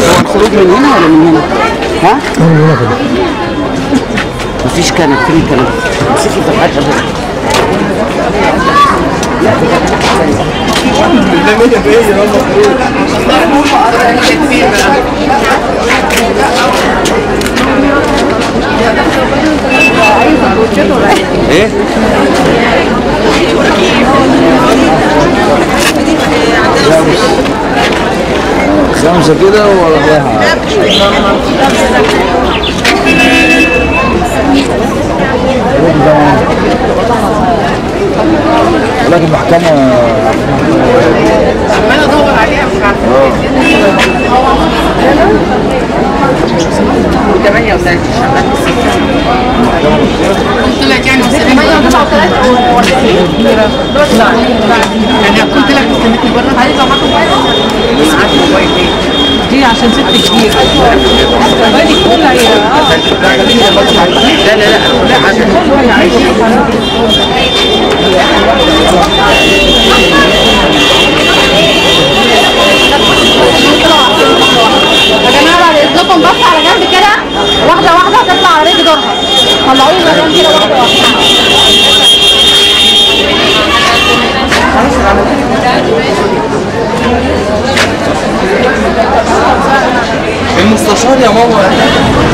هو الخروج من هنا ولا من هنا؟ ها؟ من هنا كده مفيش كنب فين الكنب؟ امسكي في الحاجة بس لا خمسة كده رايحة ولكن محكمة عمال ادور عليها مش وثلاثة شغال قلت لك يعني قلت لك استنيتني بره عايزة معاكم عشان ست كبير لا لا لا لا عشان يا جماعة بعد اذنكم بس على جنب كده واحدة واحدة هتطلع على رجل دورها طلعوني جنب كده واحدة واحدة 我点，包我来。